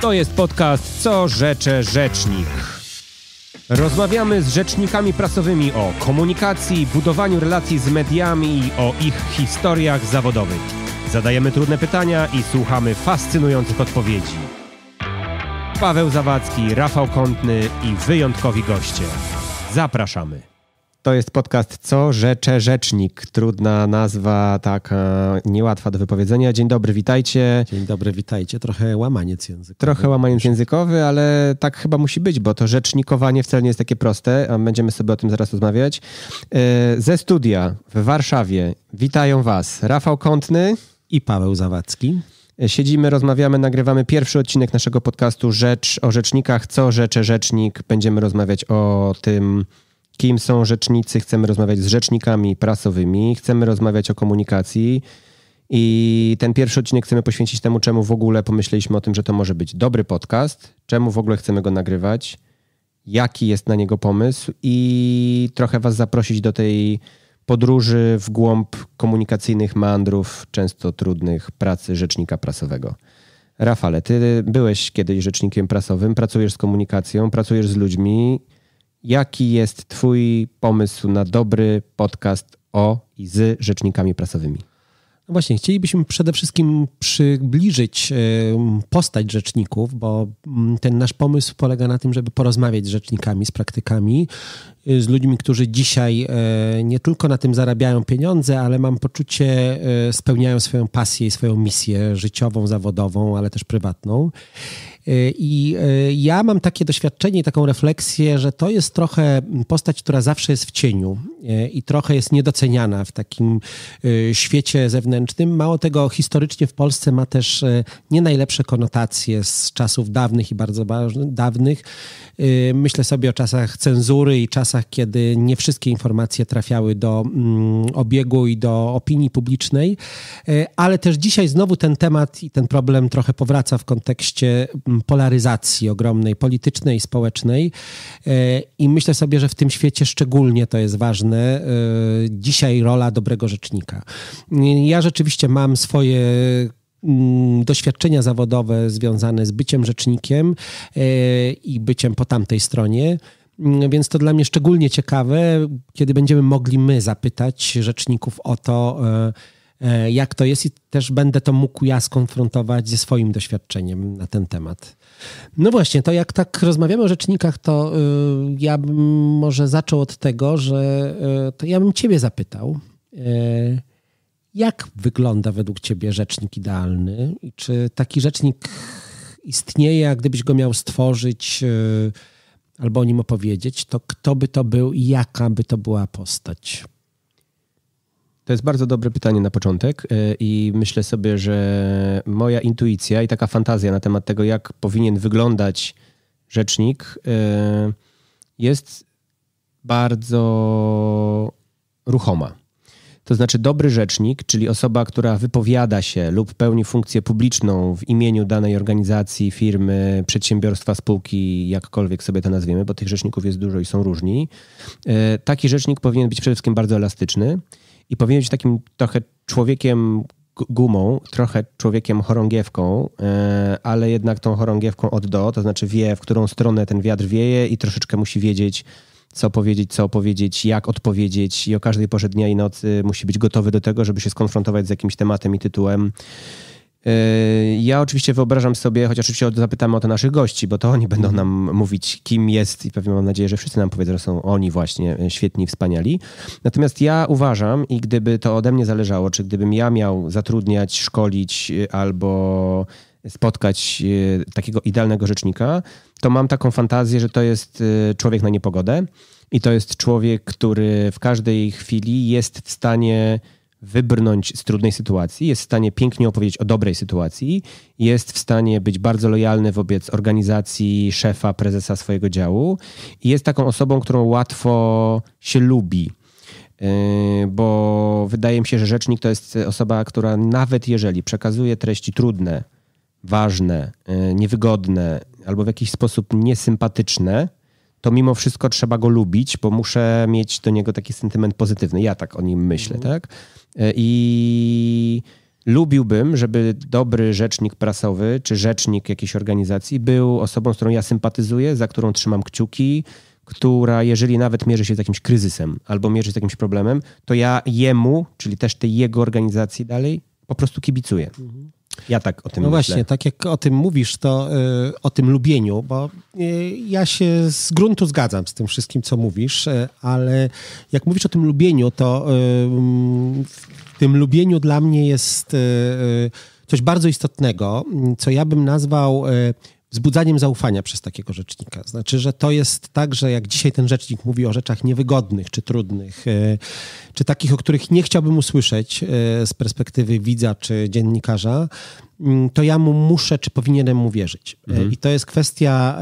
To jest podcast Co rzecze rzecznik. Rozmawiamy z rzecznikami prasowymi o komunikacji, budowaniu relacji z mediami i o ich historiach zawodowych. Zadajemy trudne pytania i słuchamy fascynujących odpowiedzi. Paweł Zawadzki, Rafał Kątny i wyjątkowi goście. Zapraszamy. To jest podcast Co rzecze rzecznik. Trudna nazwa, taka niełatwa do wypowiedzenia. Dzień dobry, witajcie. Dzień dobry, witajcie. Trochę łamaniec językowy. Trochę łamaniec językowy, ale tak chyba musi być, bo to rzecznikowanie wcale nie jest takie proste, a będziemy sobie o tym zaraz rozmawiać. E, ze studia w Warszawie witają Was Rafał Kątny i Paweł Zawadzki. E, siedzimy, rozmawiamy, nagrywamy pierwszy odcinek naszego podcastu Rzecz o rzecznikach. Co rzecze rzecznik? Będziemy rozmawiać o tym, kim są rzecznicy, chcemy rozmawiać z rzecznikami prasowymi, chcemy rozmawiać o komunikacji. I ten pierwszy odcinek chcemy poświęcić temu, czemu w ogóle pomyśleliśmy o tym, że to może być dobry podcast, czemu w ogóle chcemy go nagrywać, jaki jest na niego pomysł i trochę Was zaprosić do tej podróży w głąb komunikacyjnych meandrów, często trudnych pracy rzecznika prasowego. Rafale, ty byłeś kiedyś rzecznikiem prasowym, pracujesz z komunikacją, pracujesz z ludźmi. Jaki jest Twój pomysł na dobry podcast o i z rzecznikami prasowymi? No właśnie, chcielibyśmy przede wszystkim przybliżyć postać rzeczników, bo mm, ten nasz pomysł polega na tym, żeby porozmawiać z rzecznikami, z praktykami, z ludźmi, którzy dzisiaj e, nie tylko na tym zarabiają pieniądze, ale mam poczucie, e, spełniają swoją pasję i swoją misję życiową, zawodową, ale też prywatną. E, I ja mam takie doświadczenie taką refleksję, że to jest trochę postać, która zawsze jest w cieniu i trochę jest niedoceniana w takim świecie zewnętrznym. Mało tego, historycznie w Polsce ma też nie najlepsze konotacje z czasów dawnych i bardzo dawnych. Myślę sobie o czasach cenzury i czasach, kiedy nie wszystkie informacje trafiały do mm, obiegu i do opinii publicznej, ale też dzisiaj znowu ten temat i ten problem trochę powraca w kontekście polaryzacji ogromnej, politycznej i społecznej. E, I myślę sobie, że w tym świecie szczególnie to jest ważne. E, dzisiaj rola dobrego rzecznika. Ja rzeczywiście mam swoje mm, doświadczenia zawodowe związane z byciem rzecznikiem e, i byciem po tamtej stronie. Mm, więc to dla mnie szczególnie ciekawe, kiedy będziemy mogli my zapytać rzeczników o to, E, jak to jest i też będę to mógł ja skonfrontować ze swoim doświadczeniem na ten temat. No właśnie, to jak tak rozmawiamy o rzecznikach, to y, ja bym może zaczął od tego, że to ja bym ciebie zapytał, jak wygląda według ciebie rzecznik idealny i czy taki rzecznik istnieje, a gdybyś go miał stworzyć albo o nim opowiedzieć, to kto by to był i jaka by to była postać? To jest bardzo dobre pytanie na początek e, i myślę sobie, że moja intuicja i taka fantazja na temat tego, jak powinien wyglądać rzecznik, e, jest bardzo ruchoma. To znaczy, dobry rzecznik, czyli osoba, która wypowiada się lub pełni funkcję publiczną w imieniu danej organizacji, firmy, przedsiębiorstwa, spółki, jakkolwiek sobie to nazwiemy, bo tych rzeczników jest dużo i są różni. E, taki rzecznik powinien być przede wszystkim bardzo elastyczny i powinien być takim trochę człowiekiem gumą, trochę człowiekiem chorągiewką, e, ale jednak tą chorągiewką od do, to znaczy wie, w którą stronę ten wiatr wieje i troszeczkę musi wiedzieć, co powiedzieć, co opowiedzieć, jak odpowiedzieć i o każdej porze dnia i nocy musi być gotowy do tego, żeby się skonfrontować z jakimś tematem i tytułem. Yy, ja oczywiście wyobrażam sobie, chociaż oczywiście zapytamy o to naszych gości, bo to oni będą mhm. nam mówić, kim jest i pewnie mam nadzieję, że wszyscy nam powiedzą, że są oni właśnie e, świetni, wspaniali. Natomiast ja uważam i gdyby to ode mnie zależało, czy gdybym ja miał zatrudniać, szkolić e, albo spotkać e, takiego idealnego rzecznika, to mam taką fantazję, że to jest człowiek na niepogodę i to jest człowiek, który w każdej chwili jest w stanie wybrnąć z trudnej sytuacji, jest w stanie pięknie opowiedzieć o dobrej sytuacji, jest w stanie być bardzo lojalny wobec organizacji, szefa, prezesa swojego działu i jest taką osobą, którą łatwo się lubi. Yy, bo wydaje mi się, że rzecznik to jest osoba, która nawet jeżeli przekazuje treści trudne, ważne, yy, niewygodne albo w jakiś sposób niesympatyczne, to mimo wszystko trzeba go lubić, bo muszę mieć do niego taki sentyment pozytywny. Ja tak o nim myślę, mhm. tak? E, I lubiłbym, żeby dobry rzecznik prasowy czy rzecznik jakiejś organizacji był osobą, z którą ja sympatyzuję, za którą trzymam kciuki, która jeżeli nawet mierzy się z jakimś kryzysem albo mierzy się z jakimś problemem, to ja jemu, czyli też tej jego organizacji dalej, po prostu kibicuję. Ja tak o tym No myślę. właśnie, tak jak o tym mówisz, to y, o tym lubieniu, bo y, ja się z gruntu zgadzam z tym wszystkim, co mówisz, y, ale jak mówisz o tym lubieniu, to y, w tym lubieniu dla mnie jest y, y, coś bardzo istotnego, co ja bym nazwał wzbudzaniem zaufania przez takiego rzecznika. Znaczy, że to jest tak, że jak dzisiaj ten rzecznik mówi o rzeczach niewygodnych czy trudnych, y, czy takich, o których nie chciałbym usłyszeć y, z perspektywy widza czy dziennikarza, mm, to ja mu muszę, czy powinienem mu wierzyć. Y, I to jest kwestia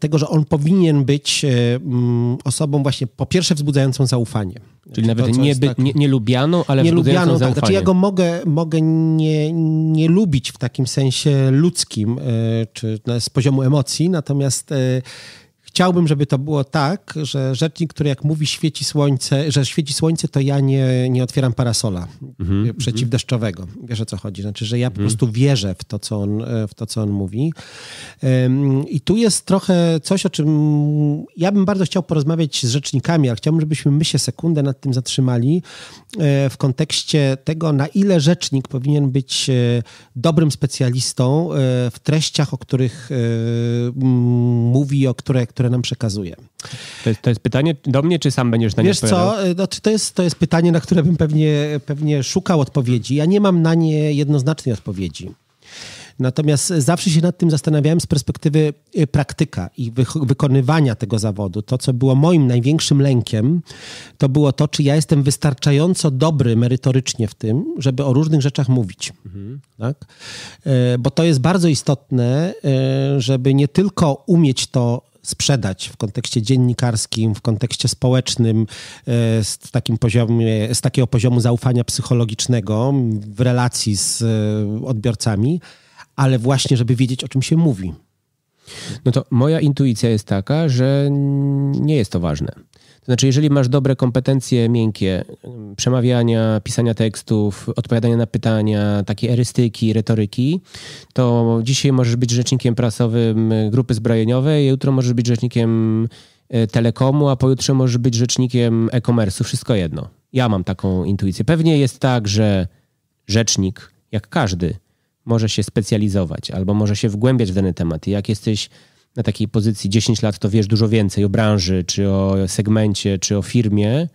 tego, że on powinien być y, mm, osobą właśnie po pierwsze wzbudzającą zaufanie. Czyli nawet To, nie, by, tak- nie, nie lubianą, ale nie wzbudzającą lubianą, tak. zaufanie. Znaczy ja go mogę, mogę nie, nie lubić w takim sensie ludzkim, e, czy na- z poziomu emocji, natomiast e, chciałbym, żeby to było tak, że rzecznik, który jak mówi świeci słońce, że świeci słońce, to ja nie, nie otwieram parasola Mhm, e, przeciwdeszczowego. Wiesz o co chodzi? Znaczy, że ja po prostu wierzę w to, co on, w to, co on mówi. I tu jest trochę coś, o czym ja bym bardzo chciał porozmawiać z rzecznikami, ale chciałbym, żebyśmy my się sekundę nad tym zatrzymali e, w kontekście tego, na ile rzecznik powinien być e, dobrym specjalistą e, w treściach, o których mówi, o które, które nam przekazuje. To jest, to jest pytanie do mnie, czy sam będziesz na nie Wiesz co, e, znaczy to, jest, to jest pytanie, na które bym pewnie, pewnie szukał odpowiedzi. Ja nie mam na nie jednoznacznej odpowiedzi. Natomiast zawsze się nad tym zastanawiałem z perspektywy e, praktyka i wykonywania tego zawodu. To, co było moim największym lękiem, to było to, czy ja jestem wystarczająco dobry merytorycznie w tym, żeby o różnych rzeczach mówić. Tak? E, Bo to jest bardzo istotne, żeby nie tylko umieć to sprzedać w kontekście dziennikarskim, w kontekście społecznym, e, z, takim poziomie, z takiego poziomu zaufania psychologicznego w relacji z e, odbiorcami, ale właśnie, żeby wiedzieć, o czym się mówi. No to moja intuicja jest taka, że nie jest to ważne. To znaczy, jeżeli masz dobre kompetencje miękkie, przemawiania, pisania tekstów, odpowiadania na pytania, takie erystyki, retoryki, to dzisiaj możesz być rzecznikiem prasowym grupy zbrojeniowej, jutro możesz być rzecznikiem y, telekomu, a pojutrze możesz być rzecznikiem e-commerce'u, wszystko jedno. Ja mam taką intuicję. Pewnie jest tak, że rzecznik, jak każdy, może się specjalizować albo może się wgłębiać w dany temat. I jak jesteś na takiej pozycji 10 lat, to wiesz dużo więcej o branży, czy o segmencie, czy o firmie,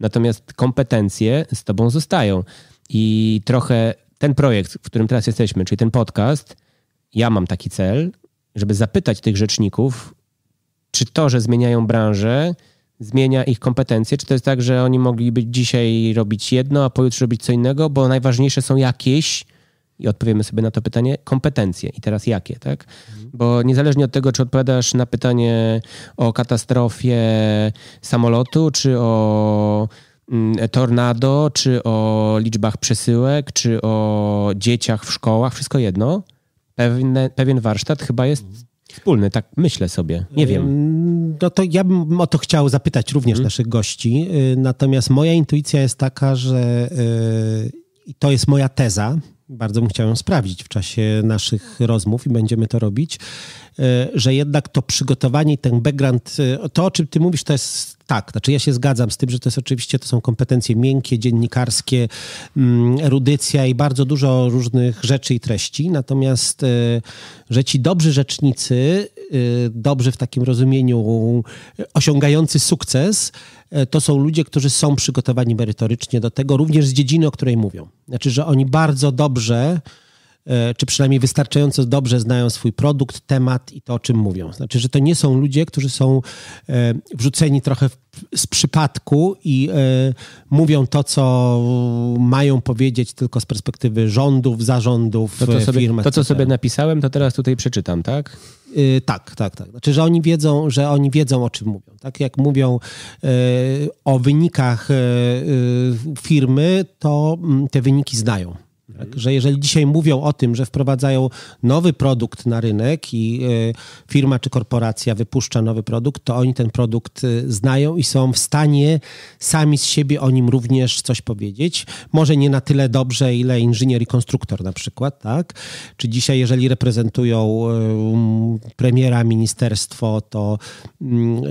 natomiast kompetencje z tobą zostają. I trochę ten projekt, w którym teraz jesteśmy, czyli ten podcast, ja mam taki cel, żeby zapytać tych rzeczników, czy to, że zmieniają branżę, zmienia ich kompetencje, czy to jest tak, że oni mogliby dzisiaj robić jedno, a pojutrze robić co innego, bo najważniejsze są jakieś, i odpowiemy sobie na to pytanie, kompetencje. I teraz jakie, tak? Bo niezależnie od tego, czy odpowiadasz na pytanie o katastrofie samolotu, czy o mm, tornado, czy o liczbach przesyłek, czy o dzieciach w szkołach, wszystko jedno, pewne, pewien warsztat chyba jest wspólny, tak myślę sobie. Nie wiem. No to ja bym o to chciał zapytać również naszych gości. Y, Natomiast moja intuicja jest taka, że y, i to jest moja teza. Bardzo bym chciał sprawdzić w czasie naszych rozmów i będziemy to robić, że jednak to przygotowanie ten background, y, to o czym ty mówisz, to jest tak. Znaczy ja się zgadzam z tym, że to jest oczywiście, to są kompetencje miękkie, dziennikarskie, mm, erudycja i bardzo dużo różnych rzeczy i treści. Natomiast, y, że ci dobrzy rzecznicy, dobrzy w takim rozumieniu, osiągający sukces, to są ludzie, którzy są przygotowani merytorycznie do tego, również z dziedziny, o której mówią. Znaczy, że oni bardzo dobrze e, czy przynajmniej wystarczająco dobrze znają swój produkt, temat i to, o czym mówią. Znaczy, że to nie są ludzie, którzy są e, wrzuceni trochę z przypadku i e, mówią to, co mają powiedzieć tylko z perspektywy rządów, zarządów, To, e, sobie, firm, to, co sobie napisałem, to teraz tutaj przeczytam, tak? Y, tak, tak, tak. Znaczy, że oni wiedzą, że oni wiedzą, o czym mówią. Tak jak mówią y, o wynikach y, y, firmy, to mm, te wyniki znają. Tak? Że jeżeli dzisiaj mówią o tym, że wprowadzają nowy produkt na rynek i y, firma czy korporacja wypuszcza nowy produkt, to oni ten produkt y, znają i są w stanie sami z siebie o nim również coś powiedzieć. Może nie na tyle dobrze, ile inżynier i konstruktor na przykład, tak? Czy dzisiaj, jeżeli reprezentują y, premiera, ministerstwo, to mm,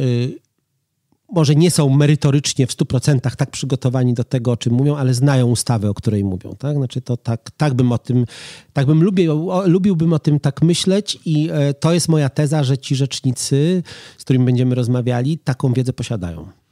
może nie są merytorycznie w 100% tak przygotowani do tego, o czym mówią, ale znają ustawę, o której mówią. Tak? Znaczy to tak, tak bym o tym, tak bym lubił, lubiłbym o tym tak myśleć i e, to jest moja teza, że ci rzecznicy, z którymi będziemy rozmawiali, taką wiedzę posiadają.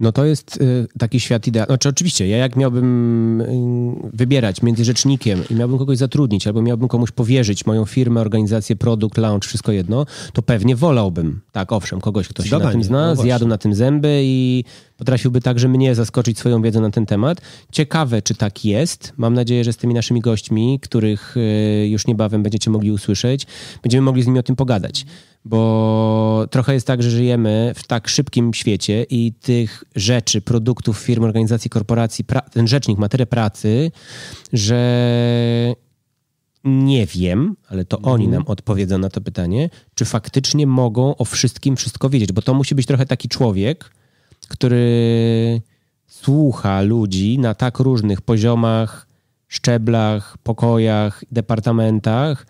No to jest y, taki świat idealny. Znaczy oczywiście, ja jak miałbym y, wybierać między rzecznikiem i miałbym kogoś zatrudnić, albo miałbym komuś powierzyć moją firmę, organizację, produkt, launch, wszystko jedno, to pewnie wolałbym, tak owszem, kogoś, kto się na tym zna, no zjadł na tym zęby i potrafiłby także mnie zaskoczyć swoją wiedzą na ten temat. Ciekawe, czy tak jest. Mam nadzieję, że z tymi naszymi gośćmi, których y, już niebawem będziecie mogli usłyszeć, będziemy mogli z nimi o tym pogadać bo trochę jest tak, że żyjemy w tak szybkim świecie i tych rzeczy, produktów, firm, organizacji, korporacji, ten rzecznik ma tyle pracy, że nie wiem, ale to oni mhm. nam odpowiedzą na to pytanie, czy faktycznie mogą o wszystkim wszystko wiedzieć, bo to musi być trochę taki człowiek, który słucha ludzi na tak różnych poziomach, szczeblach, pokojach, departamentach,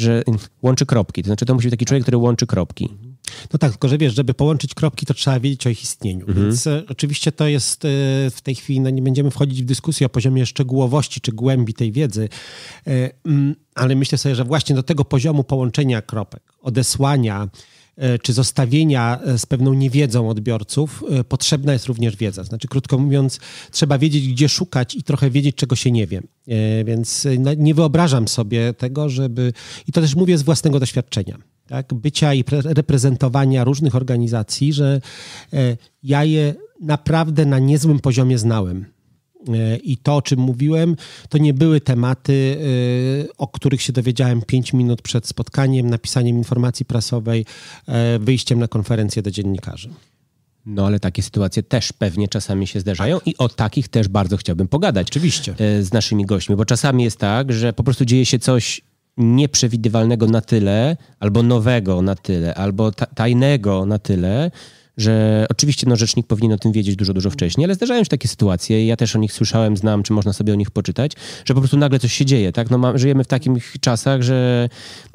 że łączy kropki. To znaczy, to musi być taki człowiek, który łączy kropki. No tak, tylko że wiesz, żeby połączyć kropki, to trzeba wiedzieć o ich istnieniu. Mhm. Więc e, oczywiście to jest e, w tej chwili, no nie będziemy wchodzić w dyskusję o poziomie szczegółowości czy głębi tej wiedzy, e, mm, ale myślę sobie, że właśnie do tego poziomu połączenia kropek, odesłania, czy zostawienia e, z pewną niewiedzą odbiorców, e, potrzebna jest również wiedza. Znaczy, krótko mówiąc, trzeba wiedzieć, gdzie szukać i trochę wiedzieć, czego się nie wie. Więc nie wyobrażam sobie tego, żeby. I to też mówię z własnego doświadczenia. Tak, bycia i reprezentowania różnych organizacji, że ja je naprawdę na niezłym poziomie znałem. I to, o czym mówiłem, to nie były tematy, y, o których się dowiedziałem 5 minut przed spotkaniem, napisaniem informacji prasowej, e, wyjściem na konferencję do dziennikarzy. No ale takie sytuacje też pewnie czasami się zdarzają i o takich też bardzo chciałbym pogadać. Oczywiście. E, z naszymi gośćmi, bo czasami jest tak, że po prostu dzieje się coś nieprzewidywalnego na tyle, albo nowego na tyle, albo tajnego na tyle, że oczywiście no, rzecznik powinien o tym wiedzieć dużo, dużo wcześniej, ale zdarzają się takie sytuacje, ja też o nich słyszałem, znam, czy można sobie o nich poczytać, że po prostu nagle coś się dzieje, tak? No, ma, żyjemy w takich czasach, że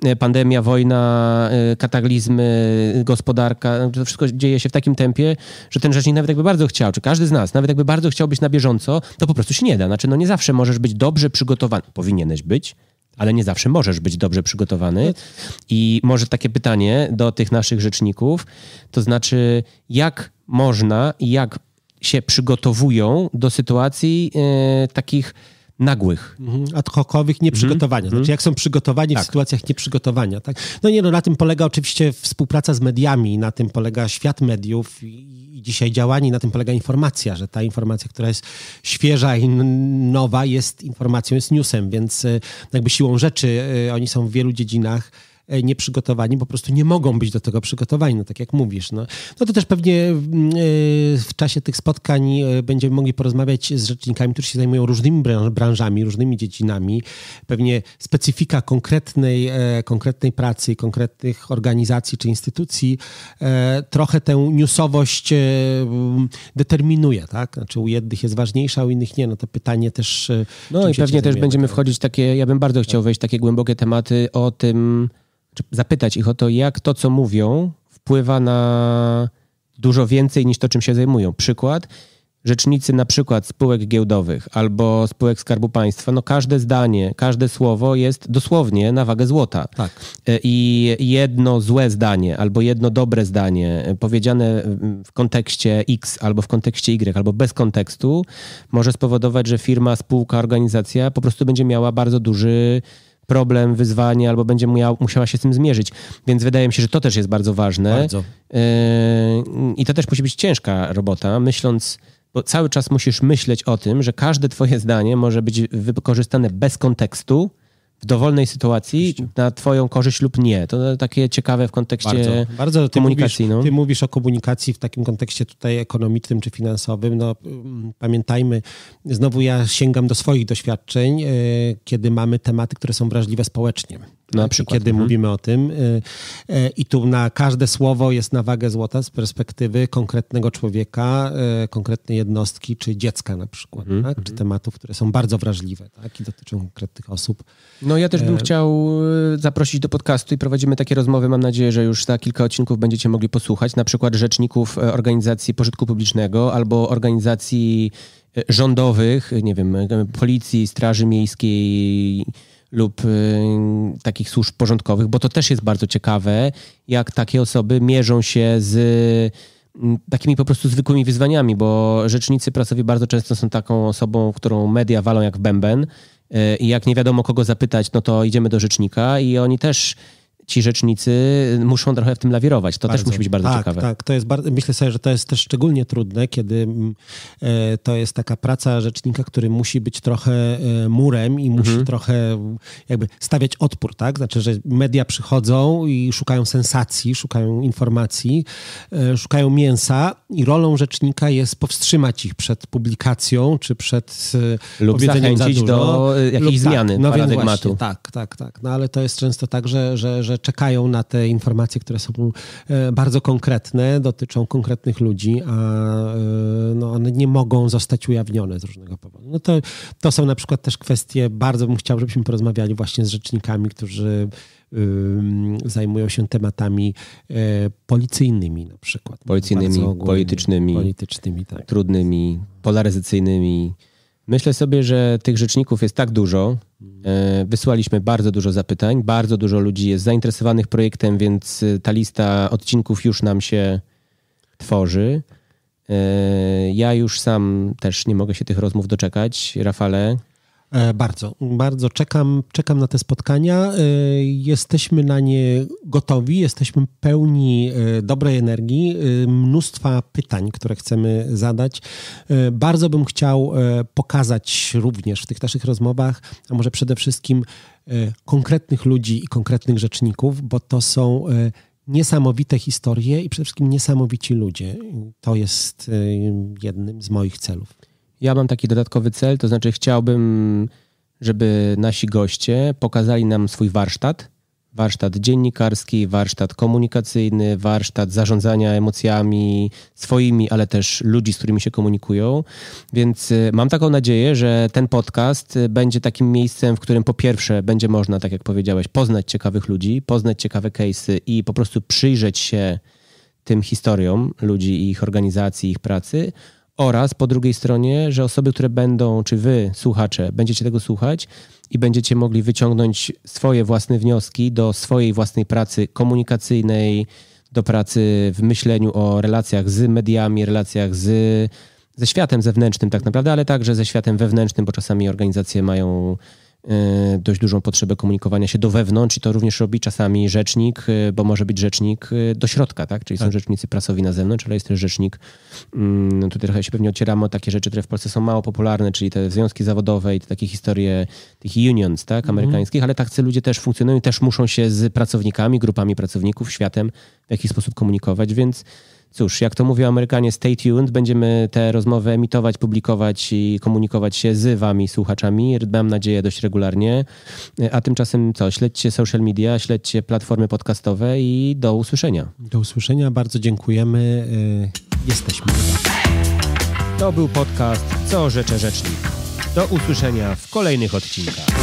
e, pandemia, wojna, e, kataklizmy, gospodarka, to wszystko dzieje się w takim tempie, że ten rzecznik nawet jakby bardzo chciał, czy każdy z nas, nawet jakby bardzo chciał być na bieżąco, to po prostu się nie da. Znaczy, no nie zawsze możesz być dobrze przygotowany. Powinieneś być, ale nie zawsze możesz być dobrze przygotowany. I może takie pytanie do tych naszych rzeczników, to znaczy, jak można i jak się przygotowują do sytuacji e, takich nagłych. Mhm. Ad hocowych nieprzygotowania. Mhm. Znaczy jak są przygotowani tak. w sytuacjach nieprzygotowania. Tak? No nie, no na tym polega oczywiście współpraca z mediami, na tym polega świat mediów i, dzisiaj działanie, na tym polega informacja, że ta informacja, która jest świeża i nowa jest informacją, jest newsem, więc e, jakby siłą rzeczy e, oni są w wielu dziedzinach nieprzygotowani, po prostu nie mogą być do tego przygotowani, no tak jak mówisz. No, no to też pewnie mm, e, w czasie tych spotkań e, będziemy mogli porozmawiać z rzecznikami, którzy się zajmują różnymi branżami, różnymi dziedzinami. Pewnie specyfika konkretnej, konkretnej pracy, konkretnych organizacji czy instytucji trochę tę newsowość determinuje, tak? Znaczy u jednych jest ważniejsza, u innych nie. No to pytanie też... No i pewnie też będziemy wchodzić takie, ja bym bardzo chciał wejść w takie głębokie tematy o tym, zapytać ich o to, jak to, co mówią, wpływa na dużo więcej niż to, czym się zajmują. Przykład, rzecznicy na przykład spółek giełdowych albo spółek Skarbu Państwa, no każde zdanie, każde słowo jest dosłownie na wagę złota. Tak. E, I jedno złe zdanie albo jedno dobre zdanie e, powiedziane w kontekście X albo w kontekście Y albo bez kontekstu może spowodować, że firma, spółka, organizacja po prostu będzie miała bardzo duży problem, wyzwanie, albo będzie musiała się z tym zmierzyć. Więc wydaje mi się, że to też jest bardzo ważne. Bardzo. Yy, I to też musi być ciężka robota, myśląc, bo cały czas musisz myśleć o tym, że każde twoje zdanie może być wykorzystane bez kontekstu w dowolnej sytuacji na twoją korzyść lub nie. To takie ciekawe w kontekście bardzo, bardzo. Ty komunikacji. Mówisz, no. Ty mówisz o komunikacji w takim kontekście tutaj ekonomicznym czy finansowym. No, mm, pamiętajmy, znowu ja sięgam do swoich doświadczeń, e, kiedy mamy tematy, które są wrażliwe społecznie. Na przykład. Kiedy mhm. mówimy o tym. E, e, I tu na każde słowo jest na wagę złota z perspektywy konkretnego człowieka, konkretnej jednostki, czy dziecka na przykład, mhm. tak? czy mhm. tematów, które są bardzo wrażliwe tak? i dotyczą konkretnych osób. No ja też bym e... chciał zaprosić do podcastu i prowadzimy takie rozmowy. Mam nadzieję, że już za kilka odcinków będziecie mogli posłuchać. Na przykład rzeczników organizacji pożytku publicznego albo organizacji rządowych, nie wiem, policji, straży miejskiej lub takich służb porządkowych, bo to też jest bardzo ciekawe, jak takie osoby mierzą się z takimi po prostu zwykłymi wyzwaniami, bo rzecznicy prasowi bardzo często są taką osobą, którą media walą jak w bęben E, i jak nie wiadomo kogo zapytać, no to idziemy do rzecznika i oni też ci rzecznicy muszą trochę w tym lawirować. To bardzo. też musi być bardzo tak, ciekawe. Tak, to jest bardzo, myślę sobie, że to jest też szczególnie trudne, kiedy mm, e, to jest taka praca rzecznika, który musi być trochę e, murem i musi mhm. trochę jakby stawiać odpór, tak? Znaczy, że media przychodzą i szukają sensacji, szukają informacji, e, szukają mięsa i rolą rzecznika jest powstrzymać ich przed publikacją, czy przed lub zachęcić za do jakiejś lub, tak, zmiany tak, no paradygmatu. Właśnie, tak, tak, tak. No ale to jest często tak, że, że, że że czekają na te informacje, które są e, bardzo konkretne, dotyczą konkretnych ludzi, a e, no, one nie mogą zostać ujawnione z różnego powodu. No to, to są na przykład też kwestie, bardzo bym chciał, żebyśmy porozmawiali właśnie z rzecznikami, którzy zajmują się tematami e, policyjnymi na przykład. Policyjnymi, politycznymi, politycznymi tak. trudnymi, polaryzacyjnymi. Myślę sobie, że tych rzeczników jest tak dużo. E, wysłaliśmy bardzo dużo zapytań, bardzo dużo ludzi jest zainteresowanych projektem, więc e, ta lista odcinków już nam się tworzy. E, ja już sam też nie mogę się tych rozmów doczekać. Rafale, bardzo, bardzo czekam, czekam na te spotkania. E, jesteśmy na nie gotowi, jesteśmy pełni e, dobrej energii, mnóstwa pytań, które chcemy zadać. Bardzo bym chciał pokazać również w tych naszych rozmowach, a może przede wszystkim konkretnych ludzi i konkretnych rzeczników, bo to są niesamowite historie i przede wszystkim niesamowici ludzie. To jest jednym z moich celów. Ja mam taki dodatkowy cel, to znaczy chciałbym, żeby nasi goście pokazali nam swój warsztat. Warsztat dziennikarski, warsztat komunikacyjny, warsztat zarządzania emocjami swoimi, ale też ludzi, z którymi się komunikują. Więc y, mam taką nadzieję, że ten podcast będzie takim miejscem, w którym po pierwsze będzie można, tak jak powiedziałeś, poznać ciekawych ludzi, poznać ciekawe case'y i po prostu przyjrzeć się tym historiom ludzi ich organizacji, ich pracy, oraz po drugiej stronie, że osoby, które będą, czy wy, słuchacze, będziecie tego słuchać i będziecie mogli wyciągnąć swoje własne wnioski do swojej własnej pracy komunikacyjnej, do pracy w myśleniu o relacjach z mediami, relacjach z, ze światem zewnętrznym tak naprawdę, ale także ze światem wewnętrznym, bo czasami organizacje mają dość dużą potrzebę komunikowania się do wewnątrz i to również robi czasami rzecznik, e, bo może być rzecznik e, do środka, tak? Czyli tak. są rzecznicy prasowi na zewnątrz, ale jest też rzecznik, mm, no tutaj trochę się pewnie ocieramy o takie rzeczy, które w Polsce są mało popularne, czyli te związki zawodowe i te takie historie tych unions, tak? Mhm. Amerykańskich, ale tacy ludzie też funkcjonują i też muszą się z pracownikami, grupami pracowników, światem w jakiś sposób komunikować, więc Cóż, jak to mówią Amerykanie, stay tuned. Będziemy te rozmowy emitować, publikować i komunikować się z wami, słuchaczami. Mam nadzieję dość regularnie. A tymczasem co? Śledźcie social media, śledźcie platformy podcastowe i do usłyszenia. Do usłyszenia, bardzo dziękujemy. Y, jesteśmy. To był podcast Co Rzecze Rzecznik. Do usłyszenia w kolejnych odcinkach.